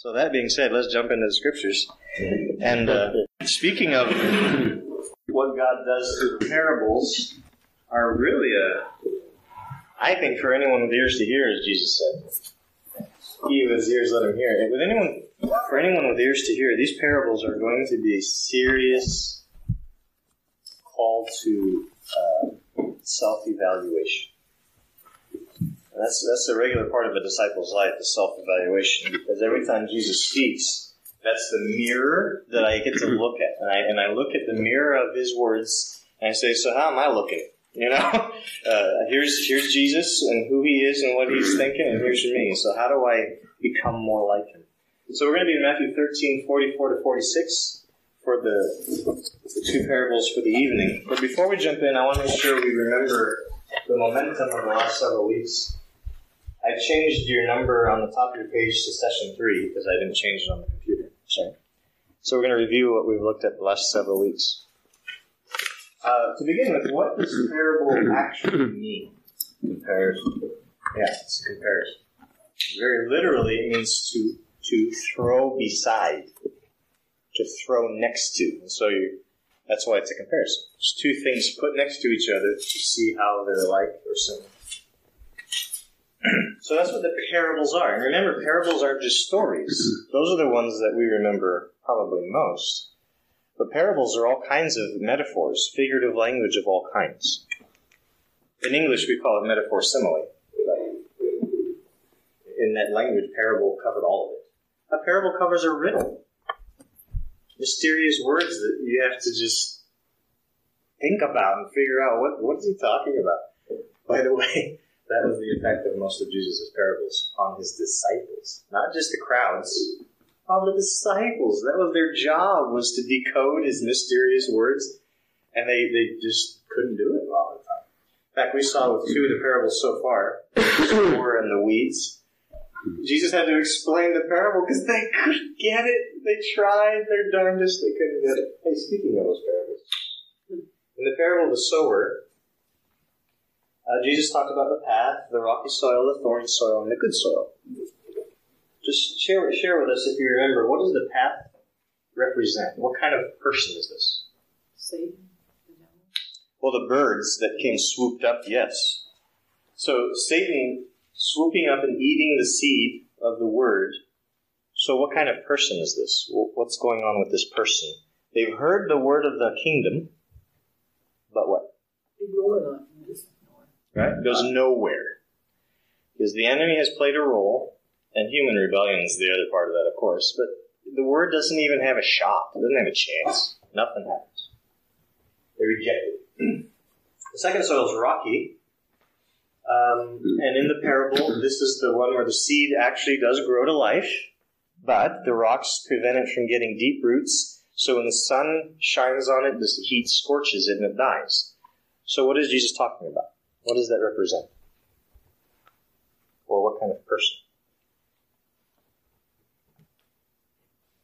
So that being said, let's jump into the scriptures. And uh, speaking of what God does through parables, are really a, I think, for anyone with ears to hear, as Jesus said. He has ears, let him hear. With anyone, for anyone with ears to hear, these parables are going to be a serious call to uh, self-evaluation. That's that's a regular part of a disciple's life, the self-evaluation, because every time Jesus speaks, that's the mirror that I get to look at, and I and I look at the mirror of His words, and I say, so how am I looking? You know, uh, here's here's Jesus and who He is and what He's thinking, and here's me. So how do I become more like Him? So we're going to be in Matthew 13, 44 to 46 for the, the two parables for the evening. But before we jump in, I want to make sure we remember the momentum of the last several weeks. I changed your number on the top of your page to session three because I didn't change it on the computer. Sorry. So we're going to review what we've looked at the last several weeks. Uh, to begin with, what does parable actually mean? Comparison. Yeah, it's a comparison. Very literally, it means to to throw beside, to throw next to. And so you, that's why it's a comparison. It's two things put next to each other to see how they're like or similar. So that's what the parables are. And remember, parables aren't just stories. Those are the ones that we remember probably most. But parables are all kinds of metaphors, figurative language of all kinds. In English, we call it metaphor simile. In that language, parable covered all of it. A parable covers a riddle. Mysterious words that you have to just think about and figure out what, what is he talking about. By the way, that was the effect of most of Jesus' parables on his disciples. Not just the crowds, on the disciples. That was their job, was to decode his mysterious words, and they, they just couldn't do it all the time. In fact, we saw with two of the parables so far, the sower and the weeds, Jesus had to explain the parable because they couldn't get it. They tried their darndest, they couldn't get it. Hey, speaking of those parables, in the parable of the sower, uh, Jesus talked about the path, the rocky soil, the thorny soil, and the good soil. Just share, share with us, if you remember, what does the path represent? What kind of person is this? Satan. Well, the birds that came swooped up, yes. So Satan swooping up and eating the seed of the word. So, what kind of person is this? What's going on with this person? They've heard the word of the kingdom, but what? Ignore Right? It Goes nowhere. Because the enemy has played a role, and human rebellion is the other part of that, of course, but the word doesn't even have a shot. It doesn't have a chance. Nothing happens. They reject it. the second soil is rocky. Um, and in the parable, this is the one where the seed actually does grow to life, but the rocks prevent it from getting deep roots. So when the sun shines on it, the heat scorches it and it dies. So what is Jesus talking about? What does that represent? Or what kind of person?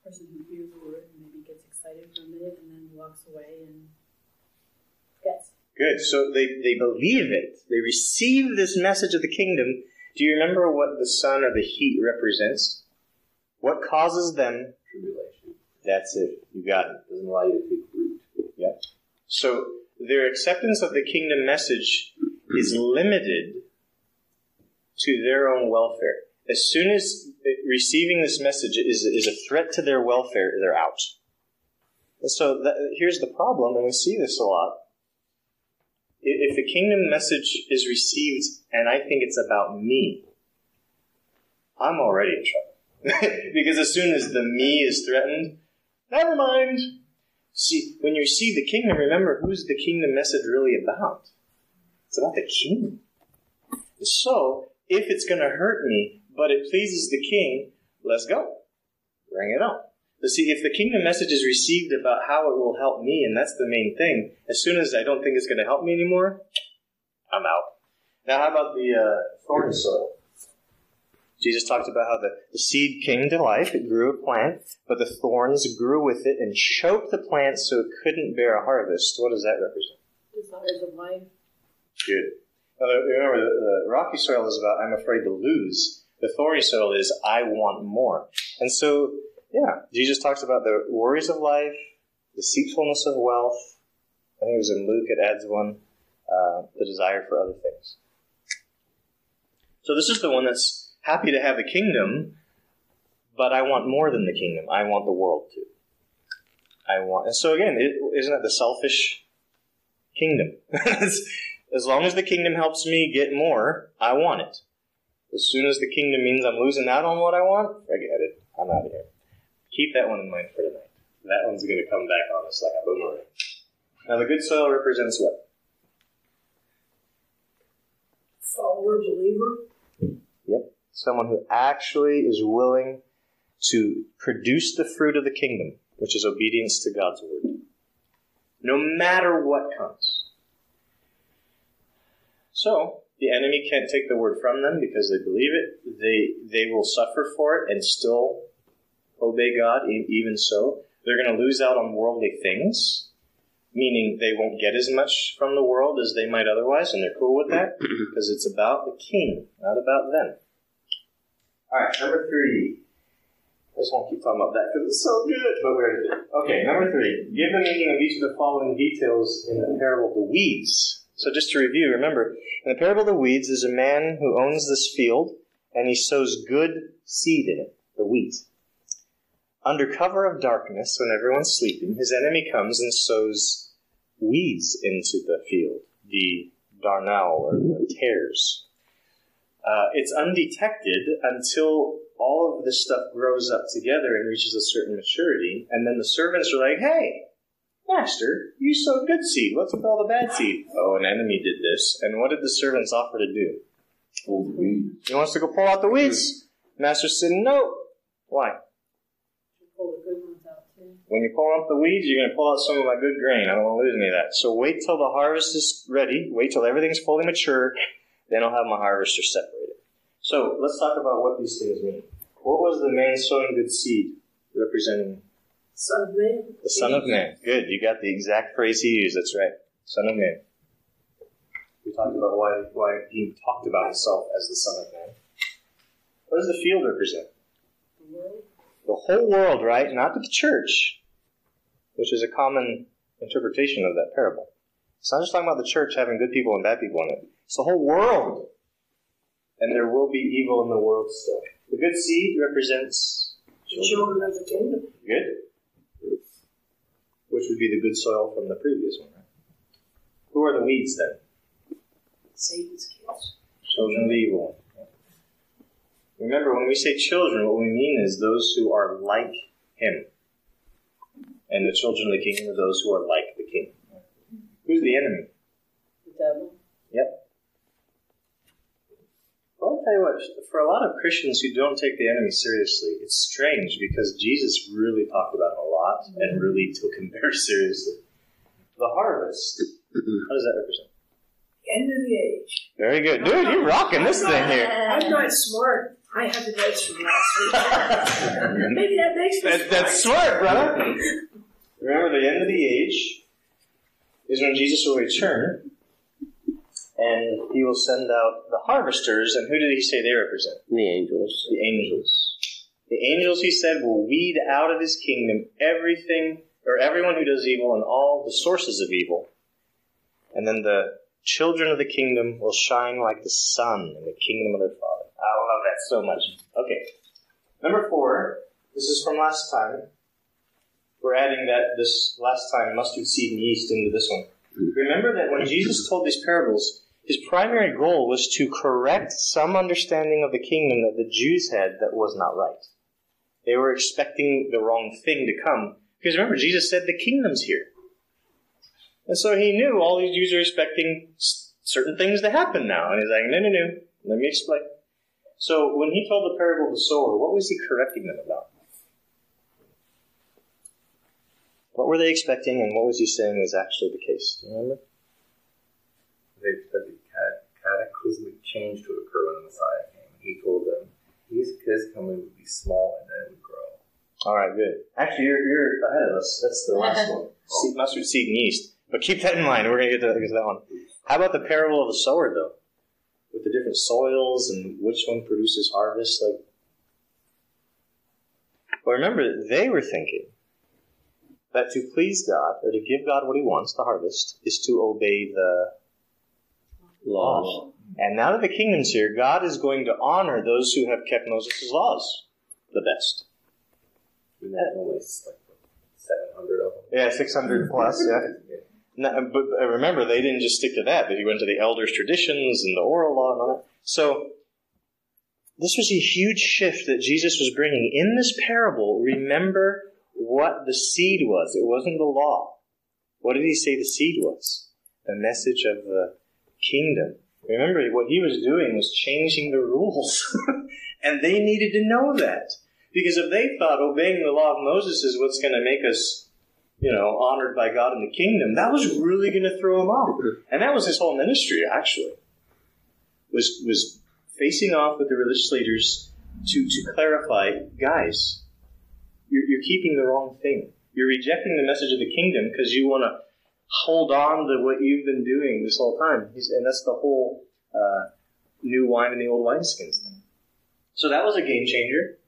Person who hears the word and maybe gets excited for a minute and then walks away and gets. Good. So they, they believe it. They receive this message of the kingdom. Do you remember what the sun or the heat represents? What causes them? Tribulation. That's it. You got it. Doesn't allow you to take root. Yep. So their acceptance of the kingdom message is limited to their own welfare. As soon as receiving this message is, is a threat to their welfare, they're out. And so that, here's the problem, and we see this a lot. If the kingdom message is received and I think it's about me, I'm already in trouble. because as soon as the me is threatened, never mind. See, when you receive the kingdom, remember who's the kingdom message really about? It's about the king. So, if it's going to hurt me, but it pleases the king, let's go. Bring it on. But see, if the kingdom message is received about how it will help me, and that's the main thing, as soon as I don't think it's going to help me anymore, I'm out. Now, how about the uh, thorny soil? Jesus talked about how the, the seed came to life, it grew a plant, but the thorns grew with it and choked the plant so it couldn't bear a harvest. What does that represent? Desires of life. Good. Now, remember, the, the rocky soil is about I'm afraid to lose. The thorny soil is I want more. And so, yeah, Jesus talks about the worries of life, deceitfulness of wealth. I think it was in Luke, it adds one, uh, the desire for other things. So this is the one that's happy to have the kingdom, but I want more than the kingdom. I want the world too. I want, and so again, is isn't that the selfish kingdom? as long as the kingdom helps me get more, I want it. As soon as the kingdom means I'm losing out on what I want, forget it. I'm out of here. Keep that one in mind for tonight. That one's going to come back on us like a boomerang. Now, the good soil represents what? Follower, believer. Yep. Someone who actually is willing to produce the fruit of the kingdom, which is obedience to God's word. No matter what comes. So, the enemy can't take the word from them because they believe it. They, they will suffer for it and still obey God, even so. They're going to lose out on worldly things, meaning they won't get as much from the world as they might otherwise, and they're cool with that because it's about the king, not about them. All right, number three. I just won't keep talking about that because it's so good, but we're Okay, number three. Give the meaning of each of the following details in the parable of the weeds. So just to review, remember, in the parable of the weeds, there's a man who owns this field, and he sows good seed in it, the wheat. Under cover of darkness, when everyone's sleeping, his enemy comes and sows weeds into the field, the darnel or the tares. Uh, it's undetected until all of this stuff grows up together and reaches a certain maturity, and then the servants are like, "Hey, master, you sowed good seed. What's with all the bad seed?" Oh, an enemy did this, and what did the servants offer to do? Pull the weeds. He wants to go pull out the weeds. Master said, "No." Why? Pull the good ones out too. When you pull out the weeds, you're going to pull out some of my good grain. I don't want to lose any of that. So wait till the harvest is ready. Wait till everything's fully mature. Then I'll have my harvester separated. So let's talk about what these things mean. What was the man sowing good seed representing? Son of man. The Son of Man. Good. You got the exact phrase he used. That's right. Son of Man. We talked about why, why he talked about himself as the Son of Man. What does the field represent? The world. the whole world, right? Not the church, which is a common interpretation of that parable. It's not just talking about the church having good people and bad people in it. It's the whole world. And there will be evil in the world still. The good seed represents The children of the kingdom. good, which would be the good soil from the previous one, right? Who are the weeds then? Satan's kids. Children of the evil. Remember, when we say children, what we mean is those who are like him. And the children of the kingdom are those who are like the king. Who's the enemy? The devil. Yep. Well, I'll tell you what, for a lot of Christians who don't take the enemy seriously, it's strange because Jesus really talked about him a lot and mm-hmm. really took him very seriously. The harvest, mm-hmm. how does that represent? End of the age. Very good. Dude, you're rocking this thing here. I'm not smart. I had the notes from last week. Maybe that makes me That, that's smart, brother. Remember, the end of the age is when Jesus will return, and he will send out the harvesters. And who did he say they represent? The angels. The angels. The angels, he said, will weed out of his kingdom everything, or everyone who does evil and all the sources of evil. And then the children of the kingdom will shine like the sun in the kingdom of their Father. I love that so much. Okay. Number four, this is from last time. We're adding that this last time mustard seed and yeast into this one. Remember that when Jesus told these parables, his primary goal was to correct some understanding of the kingdom that the Jews had that was not right. They were expecting the wrong thing to come. Because remember, Jesus said the kingdom's here. And so he knew all these Jews are expecting certain things to happen now. And he's like, no, no, no, let me explain. So when he told the parable of the sower, what was he correcting them about? What were they expecting and what was he saying was actually the case? Do you remember? they expected cat- cataclysmic change to occur when the Messiah came. He told them his, his coming would be small and then it would grow. All right, good. Actually, you're, you're ahead of us. That's the last one. Seed, mustard seed and yeast. But keep that in mind. We're going to get to, that one. How about the parable of the sower, though? with the different soils and which one produces harvest. Like, but remember, they were thinking that to please God or to give God what He wants, the harvest, is to obey the laws. And now that the kingdom's here, God is going to honor those who have kept Moses' laws the best. And there's only like 700 of them. Yeah, 600 plus, yeah. No, but remember, they didn't just stick to that, but he went to the elders' traditions and the oral law and all that. So, this was a huge shift that Jesus was bringing. In this parable, remember what the seed was. It wasn't the law. What did he say the seed was? The message of the kingdom. Remember, what he was doing was changing the rules. and they needed to know that. Because if they thought obeying the law of Moses is what's going to make us, you know, honored by God in the kingdom, that was really going to throw them off. And that was his whole ministry, actually. Was was facing off with the religious leaders to, to clarify, guys, you're, you're keeping the wrong thing. You're rejecting the message of the kingdom because you want to hold on to what you've been doing this whole time. He's, and that's the whole uh, new wine in the old wineskins thing. So that was a game changer.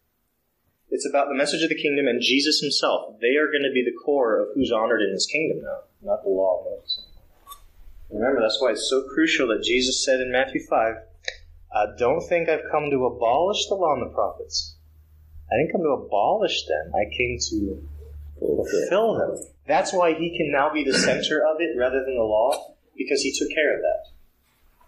It's about the message of the kingdom and Jesus himself. They are going to be the core of who's honored in his kingdom now, not the law of Moses. Remember, that's why it's so crucial that Jesus said in Matthew 5, uh, Don't think I've come to abolish the law and the prophets. I didn't come to abolish them, I came to fulfill them. That's why he can now be the center of it rather than the law, because he took care of that.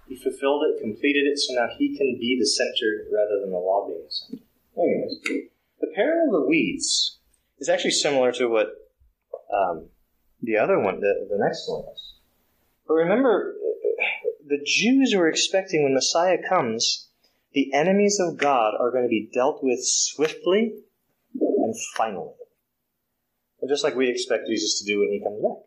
He fulfilled it, completed it, so now he can be the center rather than the law being the center. Anyways, the parable of the weeds is actually similar to what um, the other one, the, the next one is. But remember, the Jews were expecting when Messiah comes, the enemies of God are going to be dealt with swiftly and finally. Just like we expect Jesus to do when he comes back.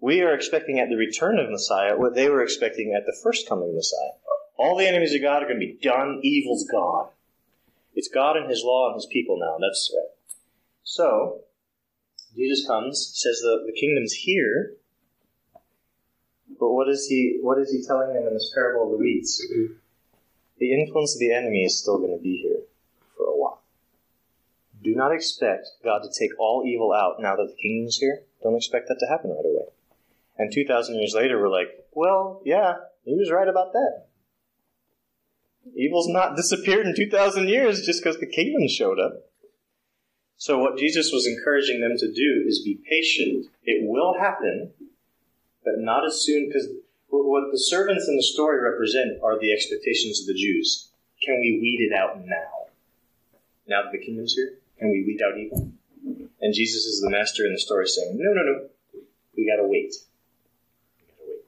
We are expecting at the return of Messiah what they were expecting at the first coming of Messiah. All the enemies of God are going to be done, evil's gone. It's God and His law and His people now. That's right. So, Jesus comes, says the, the kingdom's here, but what is he what is he telling them in this parable of the weeds? Mm-hmm. The influence of the enemy is still going to be here for a while. Do not expect God to take all evil out now that the kingdom's here. Don't expect that to happen right away. And 2,000 years later, we're like, well, yeah, he was right about that. Evil's not disappeared in 2,000 years just because the kingdom showed up. So, what Jesus was encouraging them to do is be patient. It will happen, but not as soon, because what the servants in the story represent are the expectations of the Jews. Can we weed it out now? Now that the kingdom's here? Can we weed out evil? And Jesus is the master in the story saying, no, no, no. We gotta wait. We gotta wait.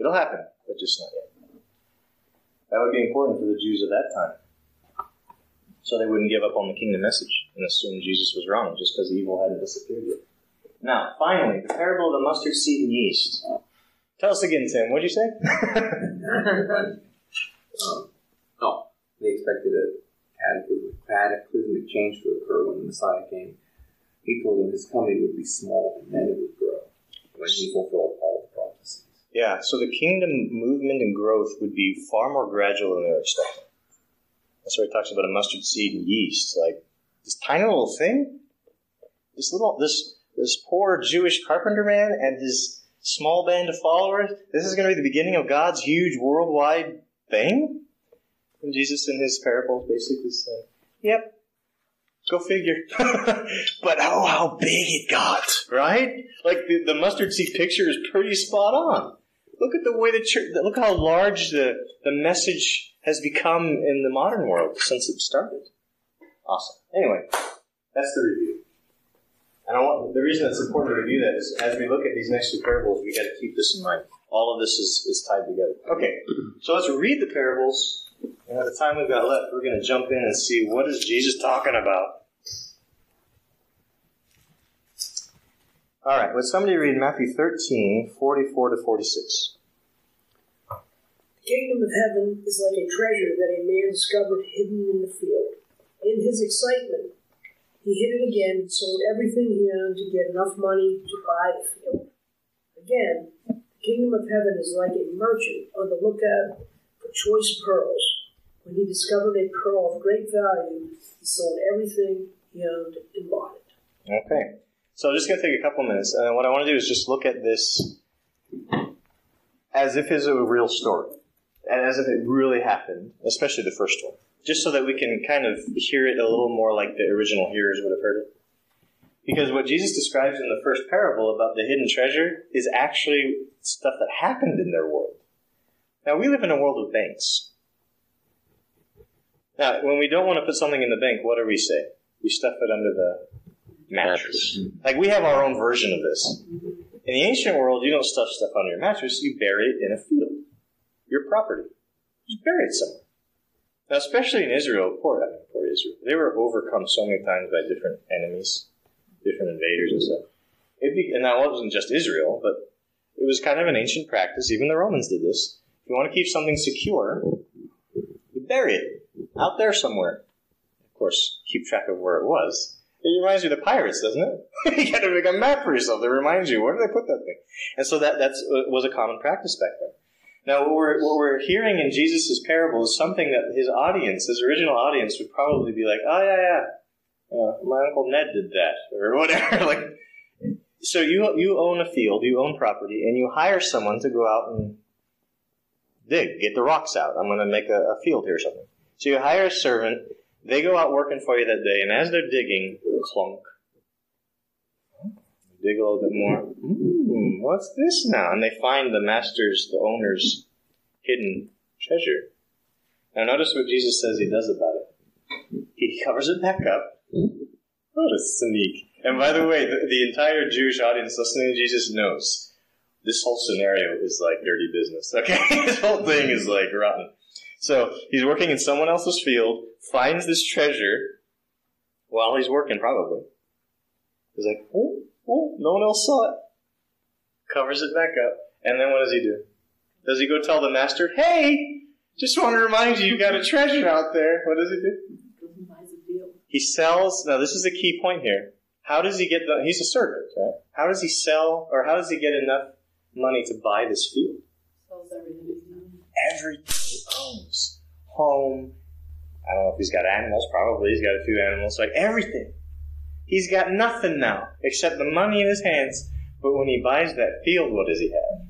It'll happen, but just not yet. That would be important for the Jews of that time. So they wouldn't give up on the kingdom message and assume Jesus was wrong just because evil hadn't disappeared yet. Now, finally, the parable of the mustard seed and yeast. Tell us again, Sam. What'd you say? Um, no, they expected a cataclysmic, cataclysmic change to occur when the Messiah came. He told them his coming would be small and then it would grow when he fulfilled all the prophecies. yeah, so the kingdom movement and growth would be far more gradual than they were expecting. That's why he talks about a mustard seed and yeast. Like this tiny little thing, this little this this poor Jewish carpenter man and his small band of followers. This is going to be the beginning of God's huge worldwide thing. And Jesus, in his parables, basically saying, "Yep, go figure." but oh, how big it got, right? Like the, the mustard seed picture is pretty spot on. Look at the way the church. Look how large the the message has become in the modern world since it started. Awesome. Anyway, that's the review. And I want the reason it's important to review that is as we look at these next two parables, we got to keep this in mind. All of this is, is tied together. Okay, so let's read the parables, and at the time we've got left, we're going to jump in and see what is Jesus talking about. All right, would somebody read Matthew 13, 44 to 46? The kingdom of heaven is like a treasure that a man discovered hidden in the field. In his excitement, he hid it again and sold everything he owned to get enough money to buy the field. Again, the kingdom of heaven is like a merchant on the lookout for choice pearls. When he discovered a pearl of great value, he sold everything he owned and bought it. Okay. So I'm just going to take a couple minutes, and what I want to do is just look at this as if it's a real story, and as if it really happened, especially the first one, just so that we can kind of hear it a little more like the original hearers would have heard it. Because what Jesus describes in the first parable about the hidden treasure is actually stuff that happened in their world. Now, we live in a world of banks. Now, when we don't want to put something in the bank, what do we say? We stuff it under the mattress. Like, we have our own version of this. In the ancient world, you don't stuff stuff under your mattress, you bury it in a field. Your property. You bury it somewhere. Now, especially in Israel, poor, I mean, poor Israel, they were overcome so many times by different enemies, different invaders and stuff. It be, and that wasn't just Israel, but it was kind of an ancient practice. Even the Romans did this. If you want to keep something secure, you bury it out there somewhere. Of course, keep track of where it was. It reminds you of the pirates, doesn't it? you got to make a map for yourself that reminds you where did they put that thing. And so that that's was a common practice back then. Now, what we're, what we're hearing in Jesus' parable is something that his audience, his original audience, would probably be like, "Oh yeah, yeah, uh, my uncle Ned did that," or whatever. like, so you you own a field, you own property, and you hire someone to go out and dig, get the rocks out. I'm going to make a, a field here or something. So you hire a servant. They go out working for you that day, and as they're digging, clunk. Dig a little bit more. Hmm, what's this now? And they find the master's, the owner's hidden treasure. Now notice what Jesus says he does about it. He covers it back up. What a sneak. And by the way, the, the entire Jewish audience listening to Jesus knows this whole scenario is like dirty business. Okay? this whole thing is like rotten. So he's working in someone else's field, finds this treasure while he's working, probably. He's like, oh, oh, no one else saw it. Covers it back up. And then what does he do? Does he go tell the master, hey, just want to remind you, you got a treasure out there. What does he do? A. He sells. Now, this is the key point here. How does he get the? He's a servant, right? How does he sell, or how does he get enough money to buy this field? Sells everything. Everything he owns, home. I don't know if he's got animals. Probably he's got a few animals. Like everything. He's got nothing now except the money in his hands. But when he buys that field, what does he have?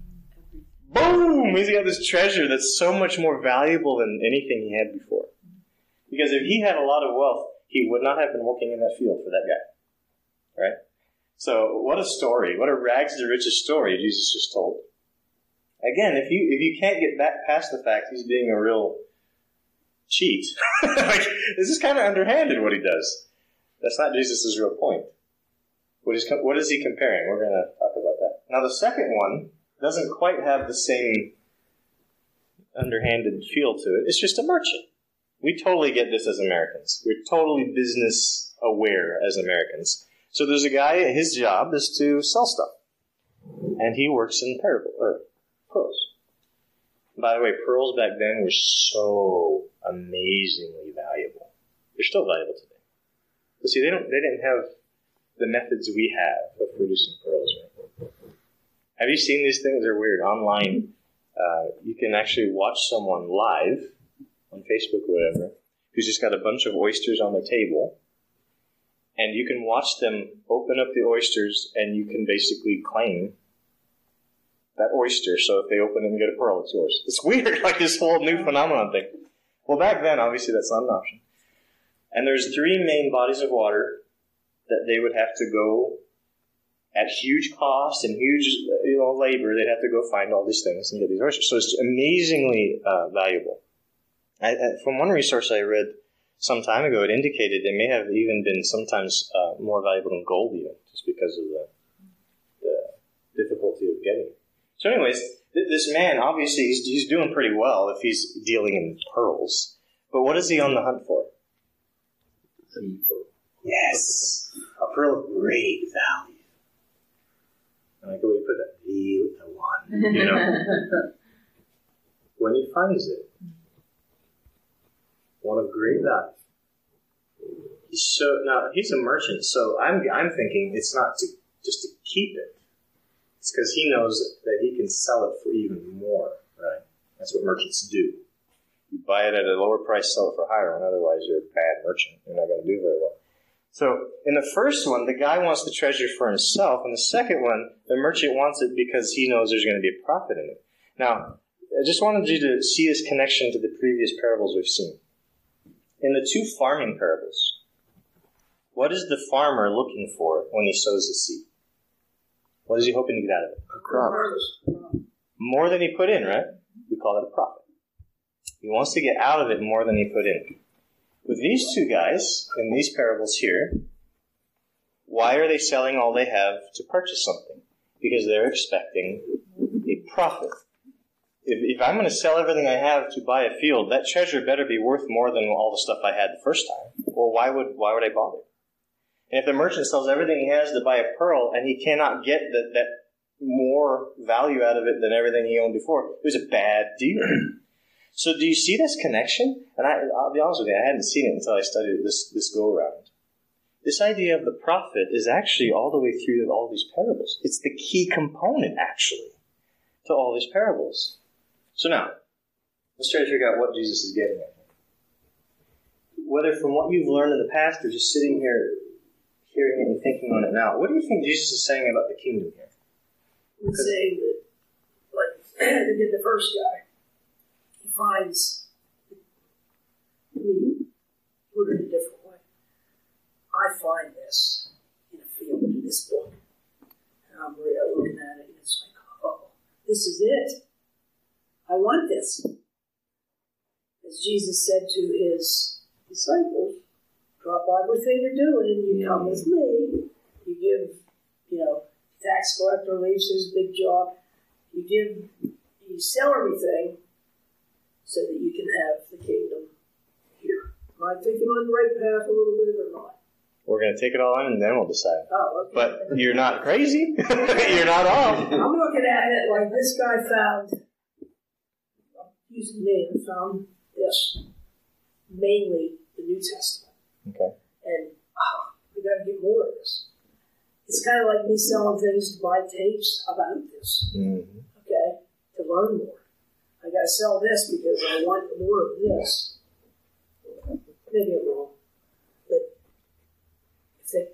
Boom! He's got this treasure that's so much more valuable than anything he had before. Because if he had a lot of wealth, he would not have been working in that field for that guy. Right? So what a story. What a rags to riches story Jesus just told. Again, if you if you can't get back past the fact he's being a real cheat, like this is kind of underhanded what he does. That's not Jesus' real point. What is what is he comparing? We're going to talk about that. Now the second one doesn't quite have the same underhanded feel to it. It's just a merchant. We totally get this as Americans. We're totally business aware as Americans. So there's a guy, his job is to sell stuff. And he works in parable, or pearls. By the way, pearls back then were so amazingly valuable. They're still valuable today. But see, they don't, they didn't have the methods we have of producing pearls, right? Have you seen these things? They're weird. Online, uh, you can actually watch someone live on Facebook or whatever who's just got a bunch of oysters on their table and you can watch them open up the oysters and you can basically claim that oyster. So if they open it and get a pearl, it's yours. It's weird, like this whole new phenomenon thing. Well, back then, obviously, that's not an option. And there's three main bodies of water that they would have to go at huge cost and huge you know, labor. They'd have to go find all these things and get these oysters. So it's amazingly uh, valuable. I, I, from one resource I read, some time ago, it indicated it may have even been sometimes uh, more valuable than gold, even just because of the, the difficulty of getting it. So, anyways, th- this man obviously he's, he's doing pretty well if he's dealing in pearls. But what is he on the hunt for? Yes, a pearl of great value. I like the way you put that. The, the one, you know. when he finds it, one of great value. So now he's a merchant, so I'm I'm thinking it's not to just to keep it. It's because he knows that he can sell it for even more, right? That's what merchants do. You buy it at a lower price, sell it for higher and Otherwise, you're a bad merchant. You're not going to do very well. So, in the first one, the guy wants the treasure for himself. In the second one, the merchant wants it because he knows there's going to be a profit in it. Now, I just wanted you to see this connection to the previous parables we've seen. In the two farming parables, what is the farmer looking for when he sows the seed? What is he hoping to get out of it? A crop. More than he put in, right? We call it a profit. He wants to get out of it more than he put in. With these two guys, in these parables here, why are they selling all they have to purchase something? Because they're expecting a profit. If, if I'm going to sell everything I have to buy a field, that treasure better be worth more than all the stuff I had the first time. Or why would why would I bother? And if the merchant sells everything he has to buy a pearl and he cannot get that, that more value out of it than everything he owned before, it was a bad deal. so do you see this connection? And I, I'll be honest with you, I hadn't seen it until I studied this, this go around. This idea of the profit is actually all the way through all these parables. It's the key component, actually, to all these parables. So now, let's try to figure out what Jesus is getting at. Whether from what you've learned in the past or just sitting here hearing it and thinking on it now, what do you think Jesus is saying about the kingdom here? would saying that, like they did the first guy, he finds, me put it a different way. I find this in a field, in this book, and I'm really looking at it, and it's like, oh, this is it. I want this. As Jesus said to his disciples, drop everything you're doing and you come with me. You give, you know, tax collector leaves his big job. You give, you sell everything so that you can have the kingdom here. Am I thinking on the right path a little bit or not? We're going to take it all in and then we'll decide. Oh, okay. But you're not crazy. you're not off. I'm looking at it like this guy found, using me, I found this, mainly the New Testament. Okay. And ah, we got to get more of this. It's kind of like me selling things to buy tapes about this, Mm-hmm. okay, to learn more. I got to sell this because I want more of this. Maybe I'm wrong, but I think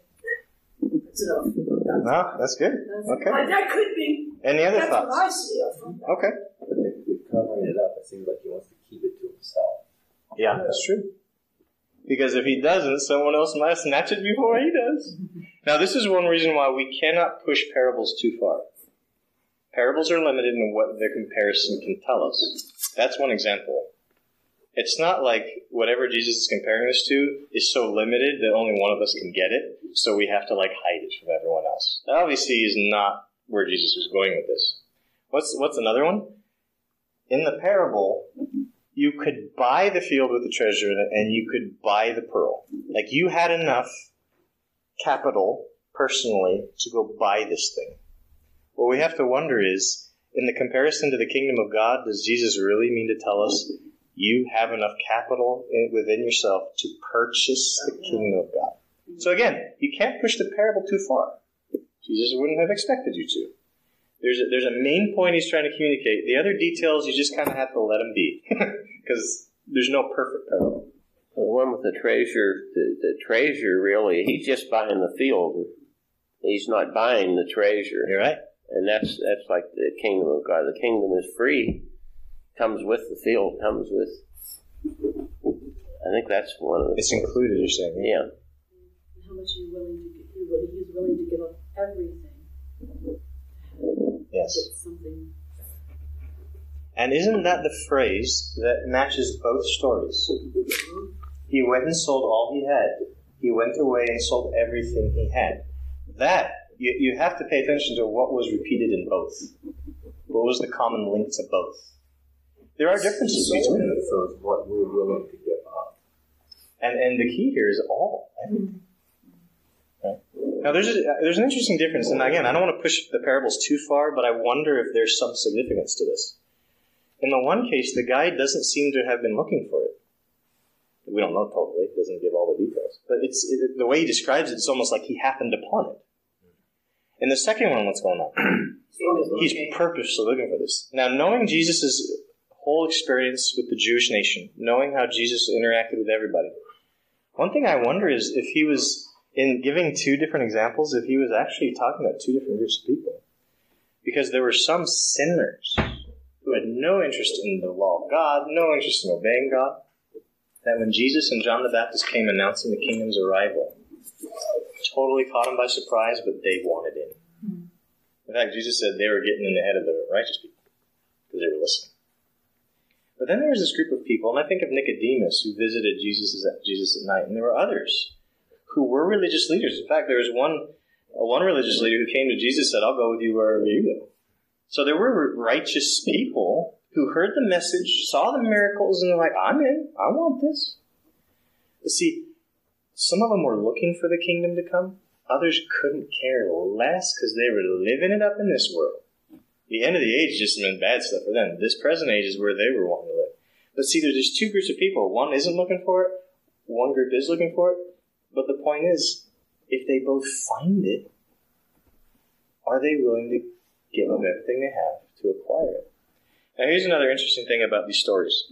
that's enough. No, that's good. Okay. Uh, that could be. Any other That's what I thoughts? see of from. Okay. But they- with covering it up, it seems like he wants to keep it to himself. Yeah, that's true. Because if he doesn't, someone else might snatch it before he does. Now, this is one reason why we cannot push parables too far. Parables are limited in what their comparison can tell us. That's one example. It's not like whatever Jesus is comparing this to is so limited that only one of us can get it, so we have to like hide it from everyone else. That obviously is not where Jesus was going with this. What's what's another one? In the parable, you could buy the field with the treasure in it and you could buy the pearl. Like you had enough capital personally to go buy this thing. What we have to wonder is, in the comparison to the kingdom of God, does Jesus really mean to tell us you have enough capital in, within yourself to purchase the kingdom of God? So again, you can't push the parable too far. Jesus wouldn't have expected you to. There's a, there's a main point he's trying to communicate. The other details, you just kind of have to let them be. Because there's no perfect parable. The one with the treasure, the, the treasure really, he's just buying the field. He's not buying the treasure. You're right. And that's that's like the kingdom of God. The kingdom is free, comes with the field, comes with. I think that's one of the. It's included, you're saying. Yeah. How much are you willing to give? He will- He's willing to give up everything to Yes. get something. And isn't that the phrase that matches both stories? He went and sold all he had. He went away and sold everything he had. That, you, you have to pay attention to what was repeated in both. What was the common link to both? There are differences between them. So what we're willing to give up. And, and the key here is all, everything. Now, there's, a, there's an interesting difference, and again, I don't want to push the parables too far, but I wonder if there's some significance to this. In the one case, the guy doesn't seem to have been looking for it. We don't know totally; he doesn't give all the details. But it's it, the way he describes it. It's almost like he happened upon it. In the second one, what's going on? He's purposely looking for this. Now, knowing Jesus' whole experience with the Jewish nation, knowing how Jesus interacted with everybody. One thing I wonder is if he was, in giving two different examples, if he was actually talking about two different groups of people. Because there were some sinners who had no interest in the law of God, no interest in obeying God, that when Jesus and John the Baptist came announcing the kingdom's arrival, totally caught them by surprise, but they wanted in. Hmm. In fact, Jesus said they were getting in ahead of the righteous people because they were listening. But then there was this group of people, and I think of Nicodemus who visited Jesus at, Jesus at night, and there were others who were religious leaders. In fact, there was one uh, one religious leader who came to Jesus and said, "I'll go with you wherever you go." So there were righteous people who heard the message, saw the miracles, and they're like, I'm in. I want this. But see, some of them were looking for the kingdom to come. Others couldn't care less because they were living it up in this world. The end of the age just meant bad stuff for them. This present age is where they were wanting to live. But see, there's just two groups of people. One isn't looking for it. One group is looking for it. But the point is, if they both find it, are they willing to give up everything they have to acquire it. Now, here's another interesting thing about these stories.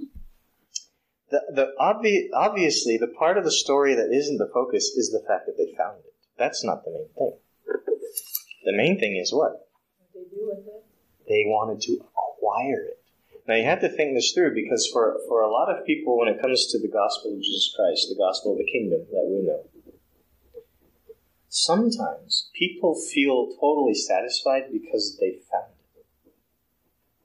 The, the obvi- obviously, the part of the story that isn't the focus is the fact that they found it. That's not the main thing. The main thing is what? What they do with it. They wanted to acquire it. Now, you have to think this through because for, for a lot of people, when it comes to the gospel of Jesus Christ, the gospel of the kingdom that we know, sometimes people feel totally satisfied because they found it.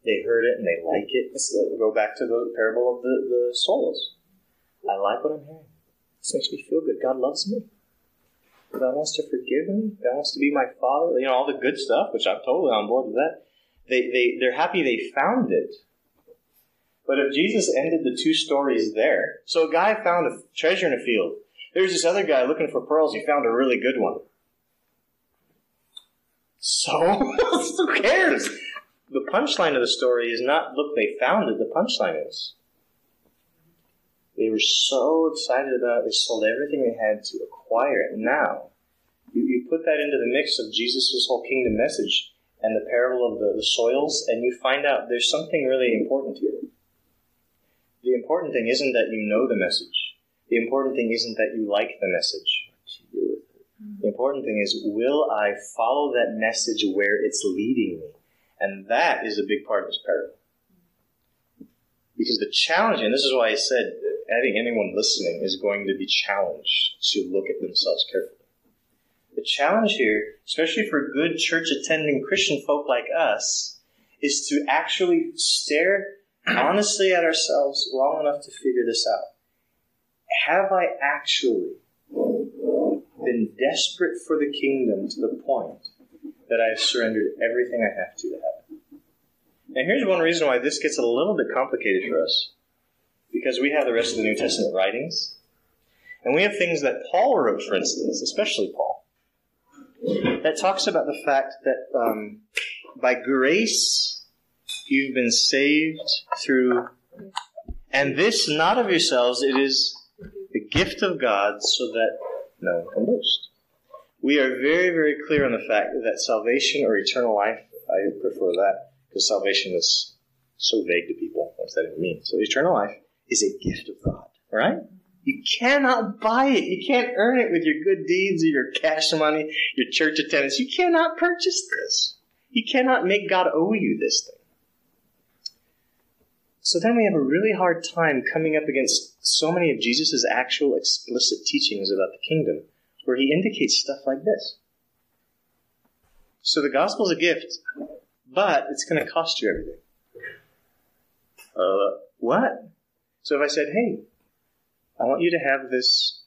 They heard it and they like it. Let's go back to the parable of the, the soils. I like what I'm hearing. This makes me feel good. God loves me. God wants to forgive me. God wants to be my father. You know, all the good stuff, which I'm totally on board with that. They, they, they're happy they found it. But if Jesus ended the two stories there, so a guy found a treasure in a field. There's this other guy looking for pearls. He found a really good one. So, who cares? The punchline of the story is not, look, they found it. The punchline is, they were so excited about it, they sold everything they had to acquire it. Now, you, you put that into the mix of Jesus' whole kingdom message and the parable of the, the soils, and you find out there's something really important here. The important thing isn't that you know the message. The important thing isn't that you like the message. Mm-hmm. The important thing is, will I follow that message where it's leading me? And that is a big part of this parable. Because the challenge, and this is why I said, I think anyone listening is going to be challenged to look at themselves carefully. The challenge here, especially for good church attending Christian folk like us, is to actually stare honestly at ourselves long enough to figure this out. Have I actually been desperate for the kingdom to the point that I've surrendered everything I have to to have it? Now, here's one reason why this gets a little bit complicated for us. Because we have the rest of the New Testament writings, and we have things that Paul wrote, for instance, especially Paul, that talks about the fact that um, by grace you've been saved through, and this not of yourselves, it is the gift of God, so that no one can boast. We are very, very clear on the fact that salvation or eternal life, I prefer that, because salvation is so vague to people. What's that even mean? So eternal life is a gift of God, right? You cannot buy it. You can't earn it with your good deeds or your cash money, your church attendance. You cannot purchase this. You cannot make God owe you this thing. So then we have a really hard time coming up against so many of Jesus' actual explicit teachings about the kingdom, where he indicates stuff like this. So the gospel is a gift, but it's going to cost you everything. Uh, what? So if I said, hey, I want you to have this,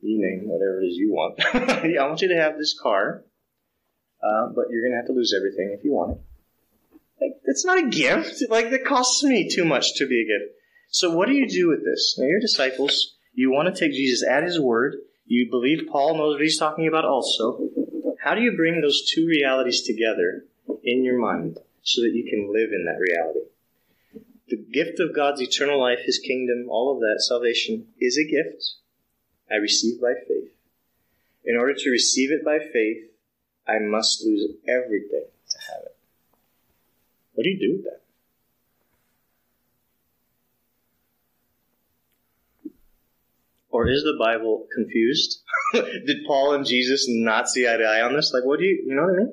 you name whatever it is you want. I want you to have this car, uh, but you're going to have to lose everything if you want it. It's not a gift. Like, that costs me too much to be a gift. So what do you do with this? Now, you're disciples. You want to take Jesus at his word. You believe Paul knows what he's talking about also. How do you bring those two realities together in your mind so that you can live in that reality? The gift of God's eternal life, his kingdom, all of that, salvation, is a gift I receive by faith. In order to receive it by faith, I must lose everything. What do you do with that? Or is the Bible confused? Did Paul and Jesus not see eye to eye on this? Like, what do you, you know what I mean?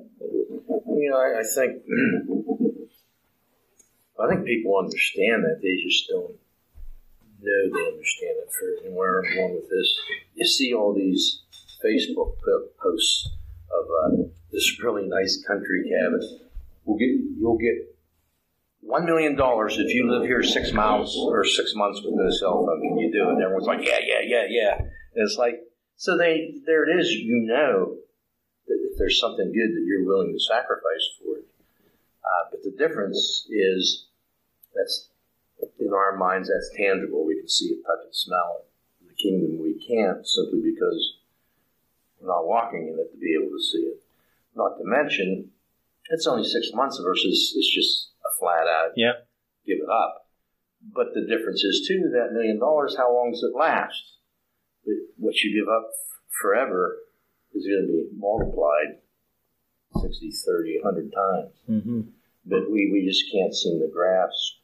You know, I, I think, I think people understand that. They just don't know they understand it. For, and where I'm going with this, you see all these Facebook posts of uh, this really nice country cabin. We'll get, you'll get one million dollars if you live here six miles or six months with no cell phone. Can you do it? And everyone's like, yeah, yeah, yeah, yeah. And it's like, so they there it is. You know that if there's something good that you're willing to sacrifice for it. Uh, but the difference is that's in our minds that's tangible. We can see it, touch it, smell it. In the kingdom we can't simply because we're not walking in it to be able to see it. Not to mention, it's only six months versus it's just flat out Yeah. give it up. But the difference is too that million dollars, how long does it last? What you give up forever is going to be multiplied 60, 30, 100 times. Mm-hmm. But we, we just can't seem to grasp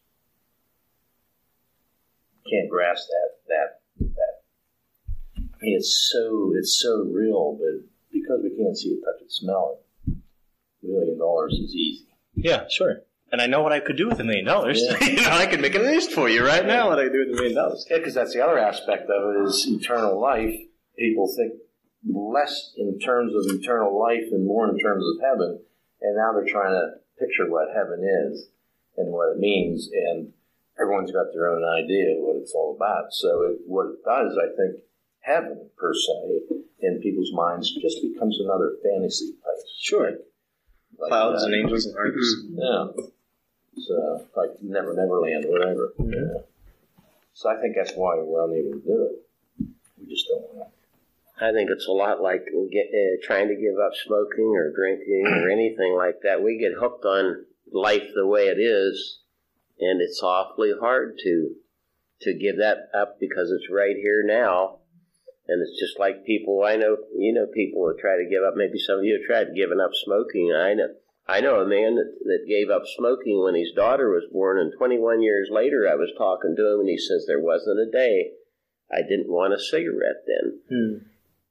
can't grasp that that that I mean it's so it's so real, but because we can't see it, touch it, smell it, a million dollars is easy. Yeah, sure. And I know what I could do with a million dollars. You know, I could make a list for you right now what I do with a million dollars. Yeah, because that's the other aspect of it is eternal life. People think less in terms of eternal life and more in terms of heaven, and now they're trying to picture what heaven is and what it means, and everyone's got their own idea of what it's all about. So it, what it does, I think, heaven per se, in people's minds, just becomes another fantasy place. Sure. Like, Clouds uh, and angels and harps. yeah. So, like Never Neverland, whatever. Mhm. Yeah. So I think that's why we're unable to do it. We just don't want to. I think it's a lot like get, uh, trying to give up smoking or drinking or anything like that. We get hooked on life the way it is, and it's awfully hard to to give that up because it's right here now. And it's just like people I know, you know, people that try to give up. Maybe some of you have tried giving up smoking. I know, I know a man that, that gave up smoking when his daughter was born, and 21 years later, I was talking to him, and he says there wasn't a day I didn't want a cigarette then Hmm.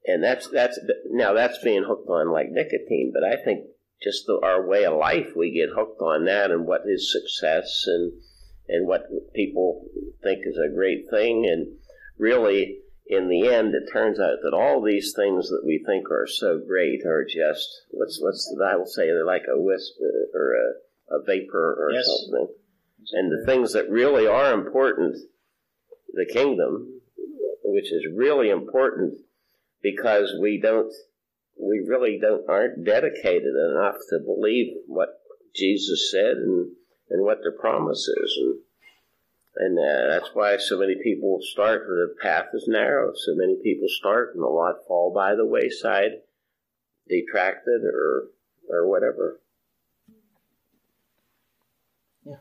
and that's that's now that's being hooked on like nicotine but i think just the, our way of life we get hooked on that and what is success and and what people think is a great thing and really in the end it turns out that all these things that we think are so great are just what's what's the bible say they're like a wisp or a, a vapor or Yes. something. And the things that really are important the kingdom which is really important because we don't we really don't aren't dedicated enough to believe what Jesus said and and what the promise is. And and uh, that's why so many people start the path is narrow so many people start and a lot fall by the wayside detracted or or whatever Yeah.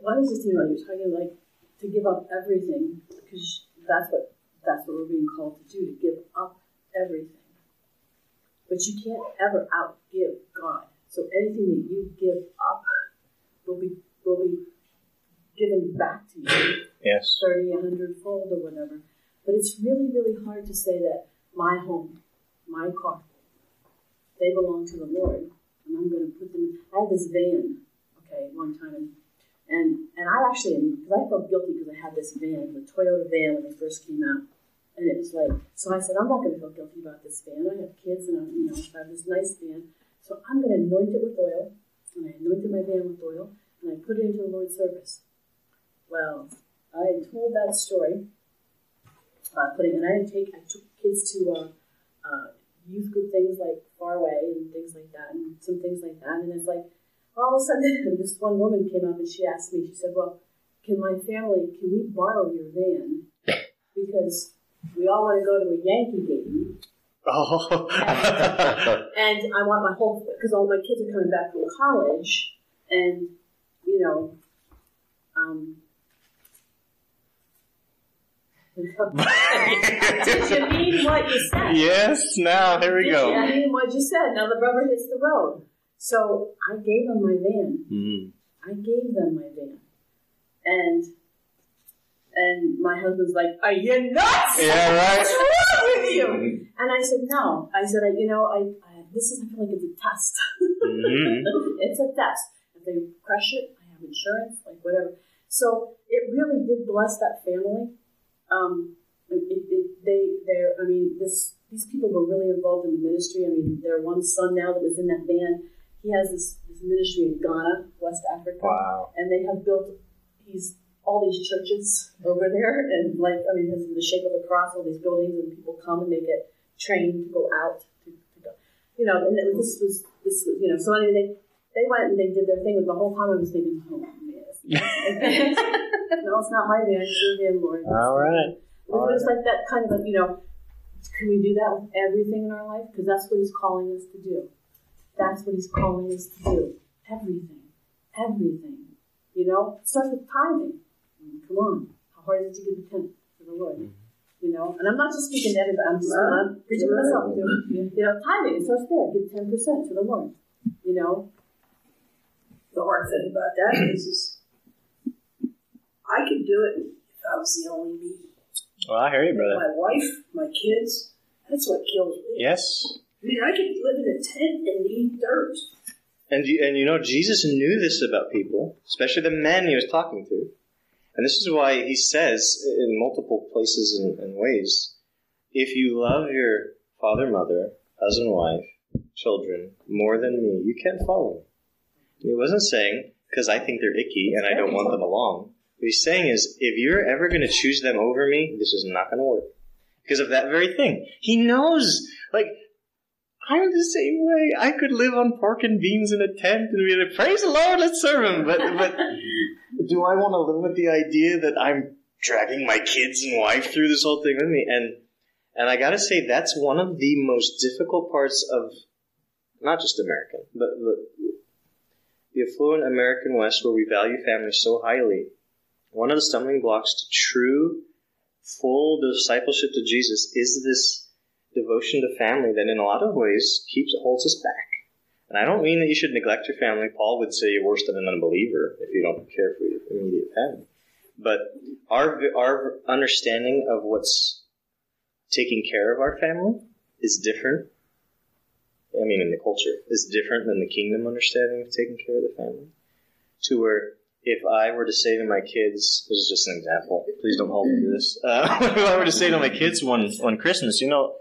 Why does it seem like you're talking like to give up everything? Because that's what that's what we're being called to do to give up everything. But you can't ever outgive God. So anything that you give up will be will be given back to you Yes. 30, 100 fold or whatever. But it's really, really hard to say that my home, my car, they belong to the Lord, and I'm going to put them. I had this van, okay, one time, and and, and I actually, because I felt guilty because I had this van, the Toyota van when it first came out, and it was like, so I said, I'm not going to feel guilty about this van. I have kids, and I, you know, I have this nice van, so I'm going to anoint it with oil, and I anointed my van with oil, and I put it into the Lord's service. Well, I had told that story, uh, putting, and I didn't take, I took kids to uh, uh, youth group things like Far Away and things like that, and some things like that, and it's like, all of a sudden, this one woman came up and she asked me, she said, Well, can my family, can we borrow your van? Because we all want to go to a Yankee game, Oh. and I want my whole, because all my kids are coming back from college, and, you know, um, did you mean what you said? yes. Now here we Did go. you- I mean what you said. Now the rubber hits the road. So I gave them my van. Mm. I gave them my van, and And my husband's like, "Are you nuts? Yeah, right. What's wrong with you?" And I said, "No." I said, I, "You know, I, I this is I feel like it's a test. Mhm. it's a test. If they crush it, I have insurance, like whatever." So it really did bless that family. Um, it, it, they, they're, I mean, this these people were really involved in the ministry. I mean, their one son now that was in that band, he has this, this ministry in Ghana, West Africa Wow. and they have built these all these churches over there, and like I mean, the shape of a cross, all these buildings, and people come and they get trained to go out to, to go, you know. And this was this was you know. So anyway, they they went and they did their thing. But the whole time I was thinking, oh no, it's not my van, it's your van, Lord. All right. It was like that kind of a, you know, can we do that with everything in our life? Because that's what He's calling us to do. That's what He's calling us to do. Everything. Everything. You know? It starts with tithing. I mean, come on. How hard is it to give a tenth to the Lord? Mm-hmm. You know? And I'm not just speaking to everybody, I'm just I'm preaching to myself too. Mm-hmm. You know, tithing, it starts there. Give 10% to the Lord. You know? The hard thing about that is, is I could do it if I was the only me. Well, I hear you, brother. My wife, my kids, that's what kills me. Yes. I mean, I could live in a tent and eat dirt. And you, and you know, Jesus knew this about people, especially the men he was talking to. And this is why he says in multiple places and, and ways, if you love your father, mother, husband, wife, children more than me, you can't follow me. He wasn't saying, because I think they're icky and I don't want them along. What he's saying is, if you're ever going to choose them over me, this is not going to work. Because of that very thing. He knows, like, I'm the same way. I could live on pork and beans in a tent and be like, praise the Lord, let's serve him. But, but do I want to live with the idea that I'm dragging my kids and wife through this whole thing with me? And, and I gotta say, that's one of the most difficult parts of not just American, but, but the affluent American West where we value family so highly. One of the stumbling blocks to true, full discipleship to Jesus is this devotion to family that in a lot of ways keeps holds us back. And I don't mean that you should neglect your family. Paul would say you're worse than an unbeliever if you don't care for your immediate family. But our our understanding of what's taking care of our family is different. I mean, in the culture, is different than the kingdom understanding of taking care of the family. To where if I were to say to my kids, this is just an example. Please don't hold me to this. Uh, if I were to say to my kids one one Christmas, you know,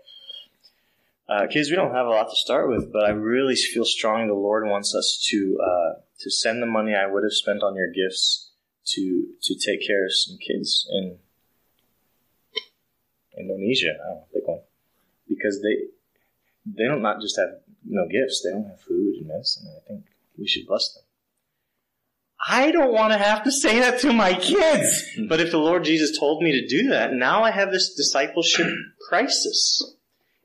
uh, kids, we don't have a lot to start with, but I really feel strongly the Lord wants us to uh, to send the money I would have spent on your gifts to to take care of some kids in Indonesia. I don't know, one because they they don't not just have no gifts; they don't have food and medicine. I think we should bless them. I don't want to have to say that to my kids, but if the Lord Jesus told me to do that, now I have this discipleship crisis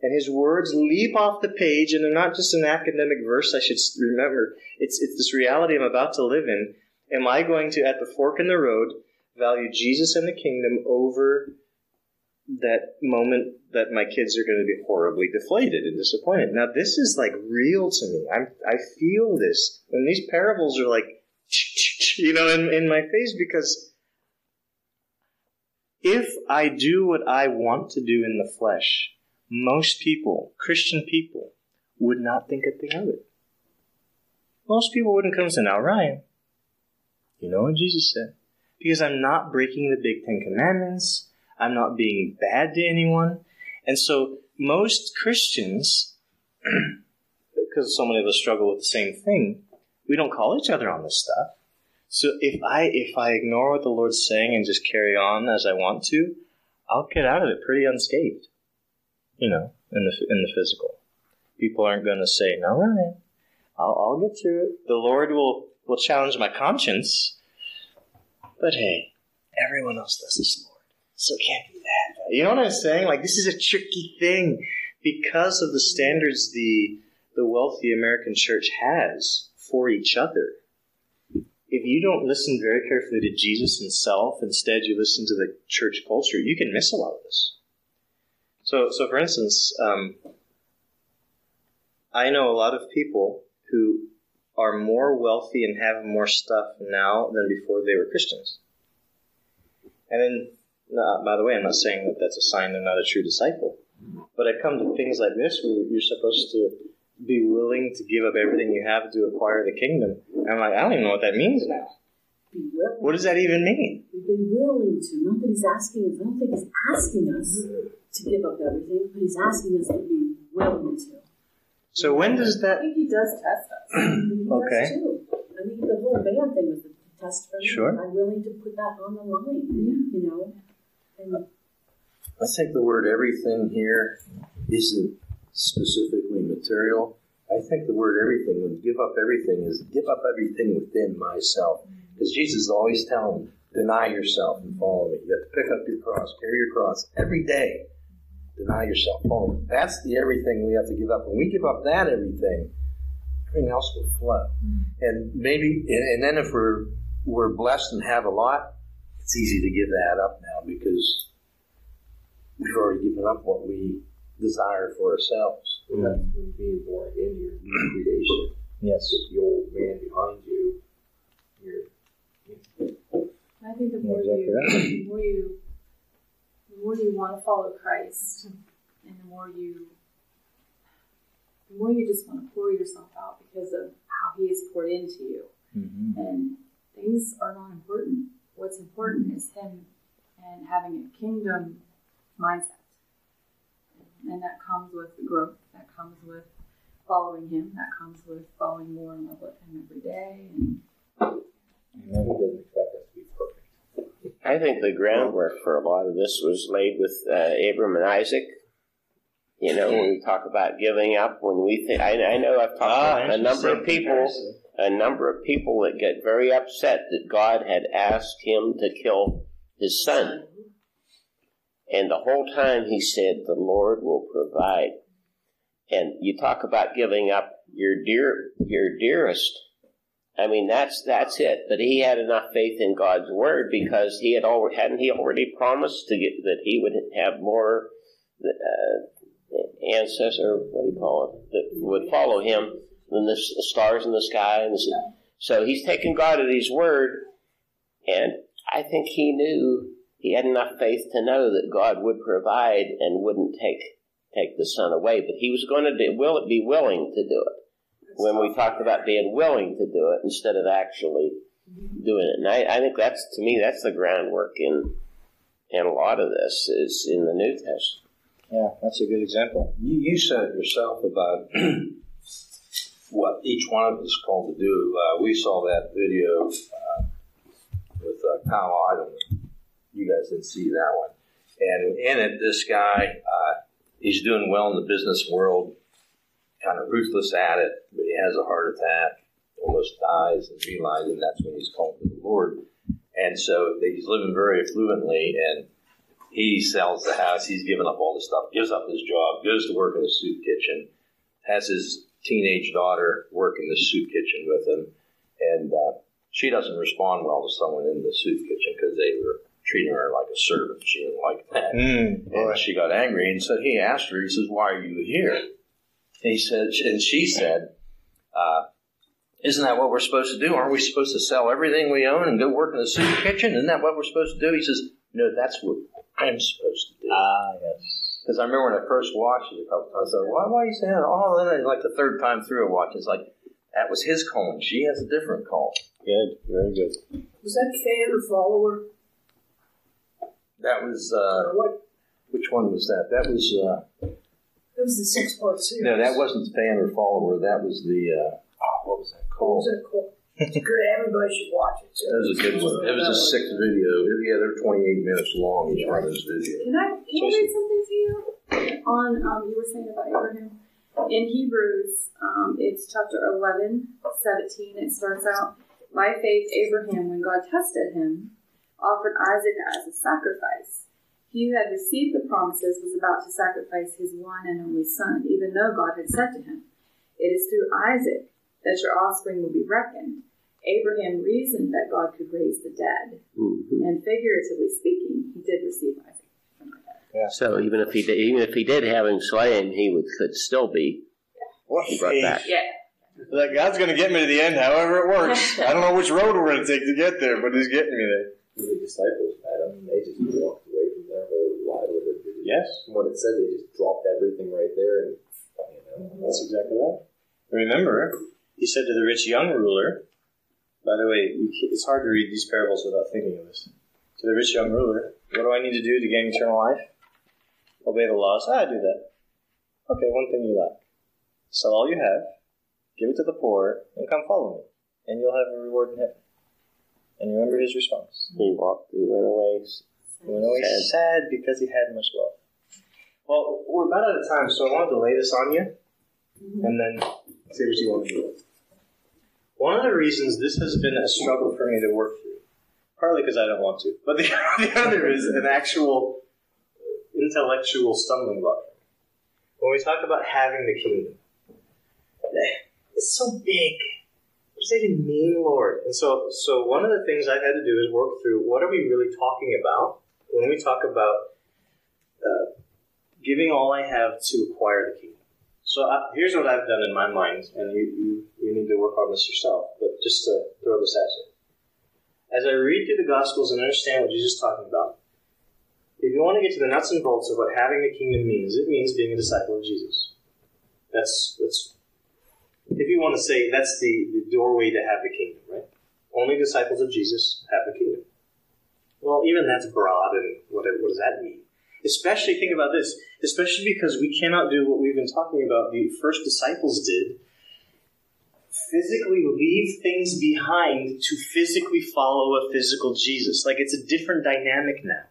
and his words leap off the page, and they're not just an academic verse I should remember. It's, it's this reality I'm about to live in. Am I going to, at the fork in the road, value Jesus and the kingdom over that moment that my kids are going to be horribly deflated and disappointed? Now, this is like real to me. I'm, I feel this. And these parables are like, you know, in, in my face because if I do what I want to do in the flesh, most people, Christian people, would not think a thing of it. Most people wouldn't come and say, Now, Ryan, you know what Jesus said? Because I'm not breaking the big Ten Commandments, I'm not being bad to anyone. And so, most Christians, because so many of us struggle with the same thing, we don't call each other on this stuff. So if I if I ignore what the Lord's saying and just carry on as I want to, I'll get out of it pretty unscathed you know, in the in the physical. People aren't going to say, "No, Ryan, I'll, I'll get through it." The Lord will will challenge my conscience, but hey, everyone else does this, Lord, so it can't be that. You know what I'm saying? Like this is a tricky thing because of the standards the the wealthy American church has for each other. If you don't listen very carefully to Jesus himself, instead you listen to the church culture, you can miss a lot of this. So, so for instance, um, I know a lot of people who are more wealthy and have more stuff now than before they were Christians. And then by the way, I'm not saying that that's a sign they're not a true disciple. But I come to things like this where you're supposed to be willing to give up everything you have to acquire the kingdom. And I'm like, I don't even know what that means now. Be willing. What does that even mean? Be willing to. Not that he's asking us. I don't think he's asking us to give up everything, but he's asking us to be willing to. So when does that? I that? think he does test us. I he Okay. does too. I mean, the whole band thing was the test for me. Sure. I'm willing to put that on the line, you know? And I think the word everything here isn't specifically material. I think the word everything, when give up everything, is give up everything within myself. Because Jesus is always telling, deny yourself and follow me. You have to pick up your cross, carry your cross every day. Deny yourself, follow me. That's the everything we have to give up. When we give up that everything, everything else will flow. Mm-hmm. And maybe, and, and then if we're we're blessed and have a lot, it's easy to give that up now because we've already given up what we desire for ourselves. That's when being born again, you're new creation. Yes. With the old man behind you, you're I think the more Exactly you, the more you, the more you want to follow Christ, and the more you, the more you just want to pour yourself out because of how He has poured into you, Mm-hmm. and things are not important. What's important is Him and having a kingdom mindset, and that comes with growth. That comes with following Him. That comes with falling more in love with Him every day, and he doesn't expect us to be perfect. I think the groundwork for a lot of this was laid with uh, Abram and Isaac. You know, when we talk about giving up, when we think, I, I know I've talked to a number of people, a number of people that get very upset that God had asked him to kill his son. And the whole time he said, the Lord will provide. And you talk about giving up your dear, your dearest. I mean, that's, that's it. But he had enough faith in God's word because he had already, hadn't he already promised to get, that he would have more, uh, ancestor, what do you call it, that would follow him than the stars in the sky. And the, so he's taken God at his word, and I think he knew he had enough faith to know that God would provide and wouldn't take take the son away. But he was going to do, will be willing to do it. When we talked about being willing to do it instead of actually doing it, and I, I think that's to me that's the groundwork in in a lot of this is in the New Testament. Yeah, that's a good example. You, you said it yourself about what each one of us is called to do. Uh, we saw that video uh, with uh, Kyle Idleman. You guys didn't see that one. And in it, this guy, uh, he's doing well in the business world, kind of ruthless at it, but he has a heart attack, almost dies, and realizing that's when he's called to the Lord. And so he's living very affluently, and he sells the house. He's given up all the stuff, gives up his job, goes to work in the soup kitchen, has his teenage daughter work in the soup kitchen with him, and uh, she doesn't respond well to someone in the soup kitchen because they were treating her like a servant. She didn't like that. Mm, And she got angry, and so he asked her. He says, "Why are you here?" And he said, and she said, uh, "Isn't that what we're supposed to do? Aren't we supposed to sell everything we own and go work in the soup kitchen? Isn't that what we're supposed to do?" He says, "No, that's what I'm supposed to do." Ah, yes. Because I remember when I first watched it a couple times, I said, "Why? Why are you saying that?" Oh, then I, like the third time through, I watched. It's like that was his calling. She has a different call. Good, very good. Was that fan or follower? That was uh, what? which one was that? That was uh, That was the six part series. no, that wasn't fan or follower. That was the uh, oh, what was that What called? was that called? It's good. Everybody should watch it. That was a good one. It was a six video. Yeah, they're 28 minutes long, each one of those videos. Can I can I read something to you on um, you were saying about Abraham in Hebrews? Um, it's chapter 11, 17. It starts out by faith Abraham, when God tested him, offered Isaac as a sacrifice. He who had received the promises was about to sacrifice his one and only son, even though God had said to him, "It is through Isaac that your offspring will be reckoned." Abraham reasoned that God could raise the dead, Mhm. and figuratively speaking, he did receive Isaac from the dead. So even if he did, even if he did have him slain, he would could still be What brought faith. back. Yeah. Like, God's going to get me to the end, however it works. I don't know which road we're going to take to get there, but He's getting me there. The disciples and they just walked away from their whole livelihood. Yes, From what it said, they just dropped everything right there, and you know, that's exactly right. Remember, he said to the rich young ruler, by the way, it's hard to read these parables without thinking of this. To the rich young ruler, what do I need to do to gain eternal life? Obey the laws. Ah, I do that. Okay, one thing you lack. Sell all you have, give it to the poor, and come follow me, and you'll have a reward in heaven. And you remember his response. He walked. He went away. He went away Sad. sad because he had much wealth. Well, we're about out of time, so I wanted to lay this on you, mm-hmm. and then see what you want to do. One of the reasons this has been a struggle for me to work through, partly because I don't want to, but the, the other is an actual intellectual stumbling block. When we talk about having the kingdom, it's so big. Even mean, Lord? And so, so one of the things I've had to do is work through what are we really talking about when we talk about uh, giving all I have to acquire the kingdom. So uh, here's what I've done in my mind, and you, you, you need to work on this yourself, but just to throw this at you. As I read through the Gospels and understand what Jesus is talking about, if you want to get to the nuts and bolts of what having the kingdom means, it means being a disciple of Jesus. That's, that's if you want to say that's the, the doorway to have the kingdom, right? Only disciples of Jesus have the kingdom. Well, even that's broad, and what, what does that mean? Especially, think about this, especially because we cannot do what we've been talking about, the first disciples did physically leave things behind to physically follow a physical Jesus. Like it's a different dynamic now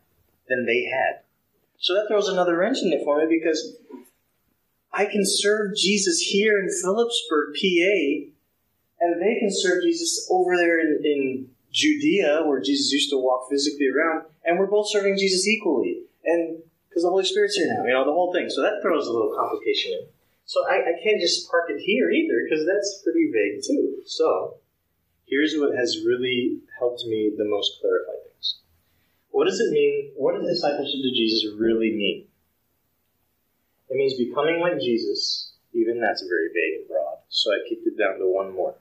than they had. So that throws another wrench in it for me because I can serve Jesus here in Philipsburg, PA, and they can serve Jesus over there in, in Judea, where Jesus used to walk physically around, and we're both serving Jesus equally. And because the Holy Spirit's here now, you know, the whole thing. So that throws a little complication in. So I, I can't just park it here either, because that's pretty vague too. So here's what has really helped me the most clarify things. What does it mean? What does discipleship to Jesus really mean? It means becoming like Jesus. Even that's very vague and broad. So I kicked it down to one more.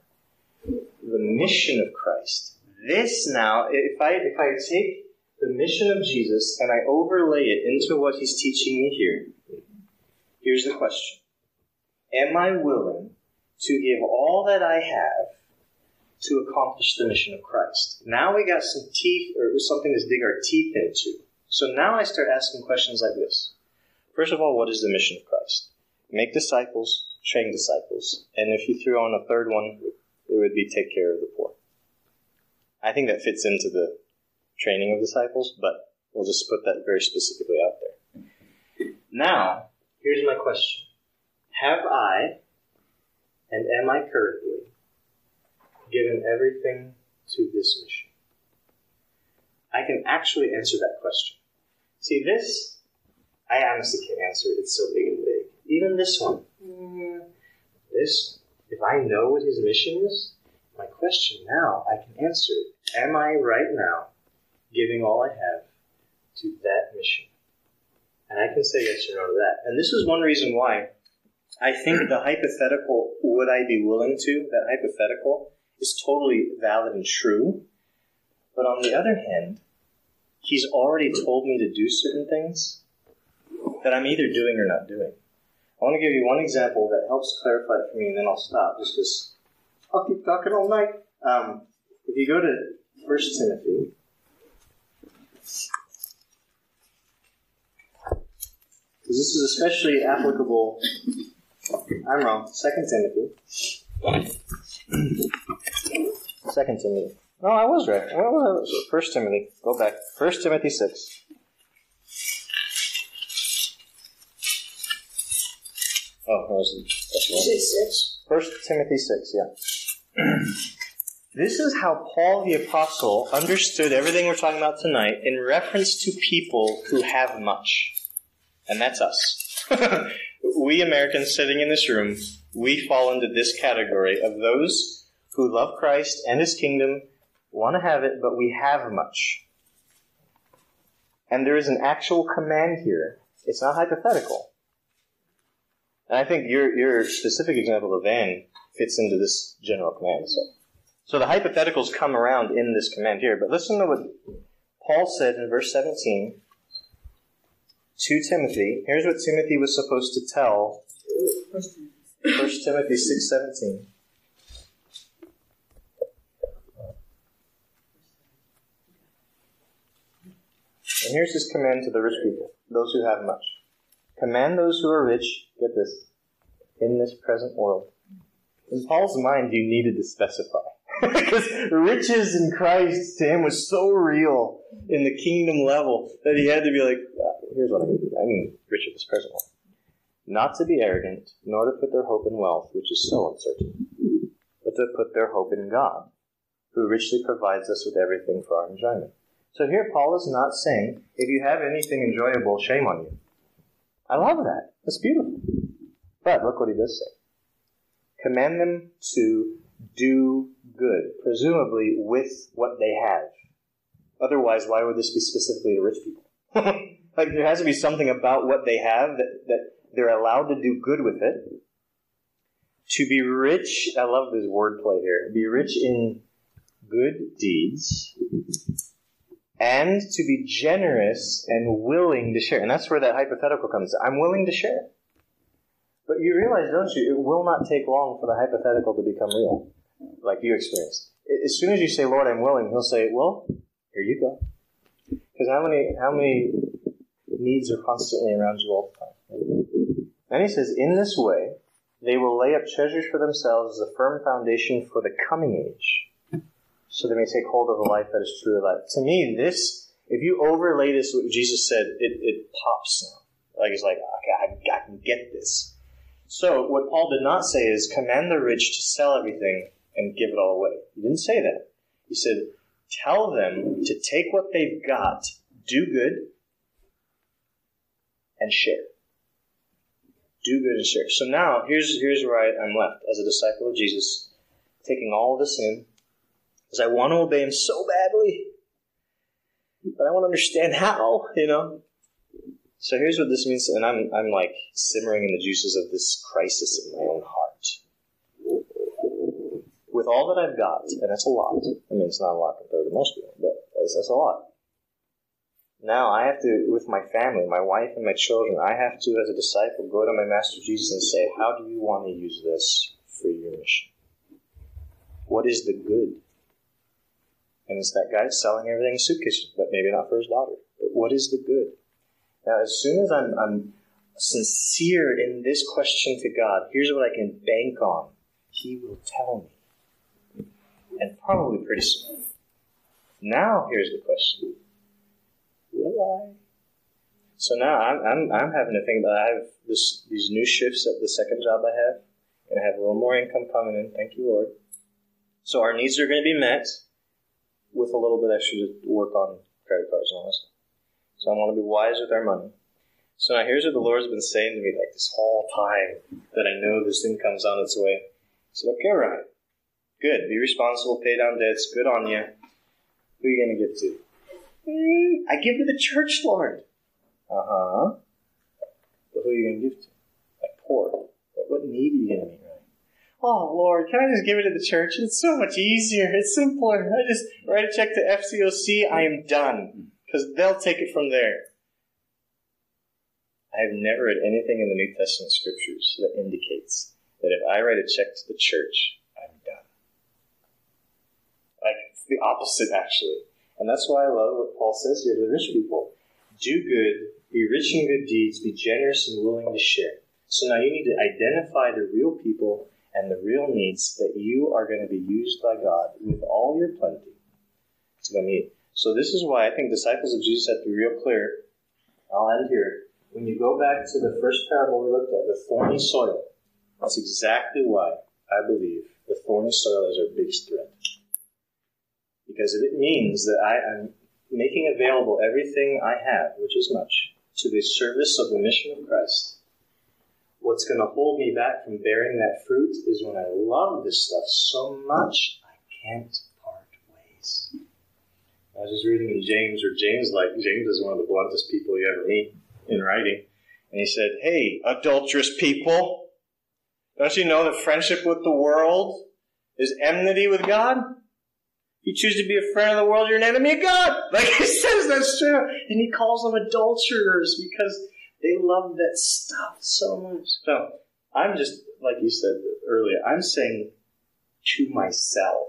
The mission of Christ. This now, if I if I take the mission of Jesus and I overlay it into what he's teaching me here, here's the question. Am I willing to give all that I have to accomplish the mission of Christ? Now we got some teeth or something to dig our teeth into. So now I start asking questions like this. First of all, what is the mission of Christ? Make disciples, train disciples. And if you threw on a third one, it would be take care of the poor. I think that fits into the training of disciples, but we'll just put that very specifically out there. Now, here's my question Have I, and am I currently, given everything to this mission? I can actually answer that question. See, this I honestly can't answer it. It's so big and big. Even this one. Mm, This, if I know what his mission is, my question now, I can answer it. Am I right now giving all I have to that mission? And I can say yes or no to that. And this is one reason why I think the hypothetical, would I be willing to, that hypothetical is totally valid and true. But on the other hand, he's already told me to do certain things that I'm either doing or not doing. I want to give you one example that helps clarify it for me, and then I'll stop just because I'll keep talking all night. Um, if you go to First Timothy, because this is especially applicable. I'm wrong. Second Timothy. Second Timothy. No, I was right. What was? First Timothy. Go back. First Timothy six. Oh, that was that's wrong. Say six. First Timothy 6, yeah. this is how Paul the Apostle understood everything we're talking about tonight in reference to people who have much. And that's us. we Americans sitting in this room, we fall into this category of those who love Christ and his kingdom, want to have it, but we have much. And there is an actual command here. It's not hypothetical. And I think your your specific example of van fits into this general command. So, so the hypotheticals come around in this command here. But listen to what Paul said in verse 17 to Timothy. Here's what Timothy was supposed to tell. First Timothy. 1 Timothy 6.17. And here's his command to the rich people, those who have much. Command those who are rich, get this, in this present world. In Paul's mind, you needed to specify. because riches in Christ to him was so real in the kingdom level that he had to be like, "Ah, here's what I mean. I mean, rich in this present world. Not to be arrogant, nor to put their hope in wealth, which is so uncertain, but to put their hope in God, who richly provides us with everything for our enjoyment. So here Paul is not saying, if you have anything enjoyable, shame on you. I love that. That's beautiful. But look what he does say. Command them to do good, presumably with what they have. Otherwise, why would this be specifically to rich people? like there has to be something about what they have that, that they're allowed to do good with it. To be rich, I love this wordplay here. Be rich in good deeds and to be generous and willing to share. And that's where that hypothetical comes. I'm willing to share. But you realize, don't you, it will not take long for the hypothetical to become real, like you experienced. As soon as you say, Lord, I'm willing, he'll say, well, here you go. Because how many, how many needs are constantly around you all the time? And he says, in this way, they will lay up treasures for themselves as a firm foundation for the coming age so they may take hold of a life that is true life. To me, this, if you overlay this what Jesus said, it, it pops now. Like it's like, okay, I, I can get this. So what Paul did not say is command the rich to sell everything and give it all away. He didn't say that. He said, tell them to take what they've got, do good, and share. Do good and share. So now, here's, here's where I, I'm left as a disciple of Jesus, taking all this in, because I want to obey him so badly, but I want to understand how, you know. So here's what this means, and I'm I'm like simmering in the juices of this crisis in my own heart. With all that I've got, and that's a lot. I mean, it's not a lot compared to most people, but that's, that's a lot. Now I have to, with my family, my wife and my children, I have to, as a disciple, go to my Master Jesus and say, "How do you want to use this for your mission? What is the good?" And it's that guy selling everything in suitcases, but maybe not for his daughter. But what is the good? Now, as soon as I'm, I'm sincere in this question to God, here's what I can bank on. He will tell me. And probably pretty soon. Now, here's the question Will I? So now I'm, I'm, I'm having to think about I have this, these new shifts at the second job I have, and I have a little more income coming in. Thank you, Lord. So our needs are going to be met with a little bit extra to work on credit cards and all stuff. So I want to be wise with our money. So now here's what the Lord's been saying to me like this whole time that I know this thing comes on its way. He said, okay, Ryan, good. Be responsible, pay down debts, good on you. Who are you going to give to? "Mm, I give to the church, Lord. Uh huh. But who are you going to give to? Like poor. What, need are you going to meet? Oh, Lord, can I just give it to the church? It's so much easier. It's simpler. I just write a check to FCOC. I am done. Because they'll take it from there. I have never read anything in the New Testament scriptures that indicates that if I write a check to the church, I'm done. Like, it's the opposite, actually. And that's why I love what Paul says here to the rich people. Do good, be rich in good deeds, be generous and willing to share. So now you need to identify the real people and the real needs that you are going to be used by God with all your plenty to go meet. So this is why I think disciples of Jesus have to be real clear. I'll end here. When you go back to the first parable we looked at, the thorny soil, that's exactly why I believe the thorny soil is our biggest threat. Because if it means that I am making available everything I have, which is much, to the service of the mission of Christ, what's going to hold me back from bearing that fruit is when I love this stuff so much I can't part ways. I was just reading in James, or James, like James is one of the bluntest people you ever meet in writing, and he said, "Hey, adulterous people, don't you know that friendship with the world is enmity with God? You choose to be a friend of the world, you're an enemy of God. Like he says that's true. And he calls them adulterers because they love that stuff so much. So I'm just, like you said earlier, I'm saying to myself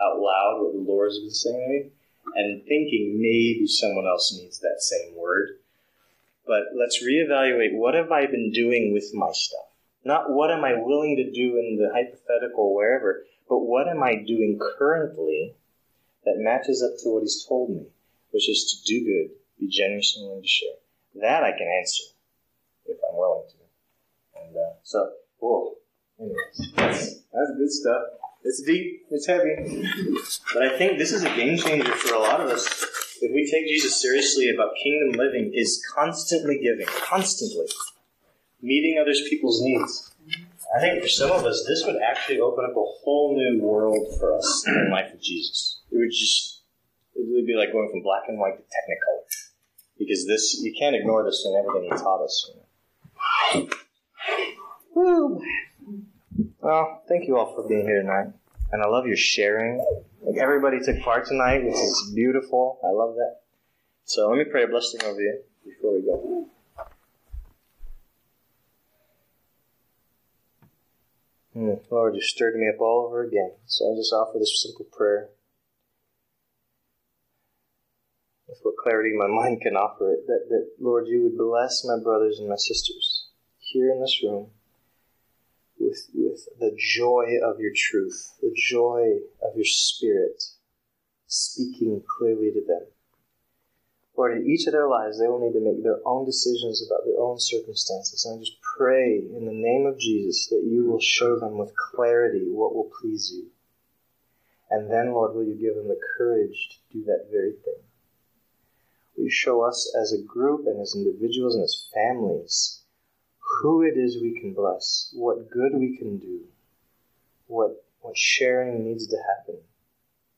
out loud what the Lord's been saying to me and thinking maybe someone else needs that same word. But let's reevaluate what have I been doing with my stuff? Not what am I willing to do in the hypothetical wherever, but what am I doing currently that matches up to what He's told me, which is to do good, be generous, and willing to share. That I can answer if I'm willing to. And uh, so, whoa. Anyways, that's, that's good stuff. It's deep, it's heavy. But I think this is a game changer for a lot of us. If we take Jesus seriously about kingdom living, is constantly giving, constantly meeting others people's needs. I think for some of us, this would actually open up a whole new world for us in life with Jesus. It would just, it would be like going from black and white to technicolor. Because this, you can't ignore this in everything he taught us. Well, thank you all for being here tonight. And I love your sharing. Like everybody took part tonight, which is beautiful. I love that. So let me pray a blessing over you before we go. Hmm, Lord, you stirred me up all over again. So I just offer this simple prayer. With what clarity my mind can offer it, that, that Lord, you would bless my brothers and my sisters here in this room with, with the joy of your truth, the joy of your spirit speaking clearly to them. Lord, in each of their lives, they will need to make their own decisions about their own circumstances. And I just pray in the name of Jesus that you will show them with clarity what will please you. And then, Lord, will you give them the courage to do that very thing? Will you show us as a group and as individuals and as families who it is we can bless, what good we can do, what, what sharing needs to happen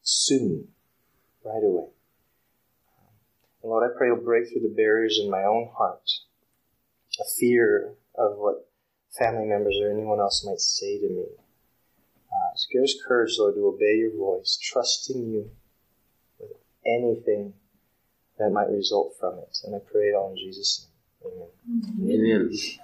soon, right away. And Lord, I pray you'll break through the barriers in my own heart, a fear of what family members or anyone else might say to me. Uh, so give us courage, Lord, to obey your voice, trusting you with anything that might result from it. And I pray it all in Jesus' name. Amen. Amen. Amen.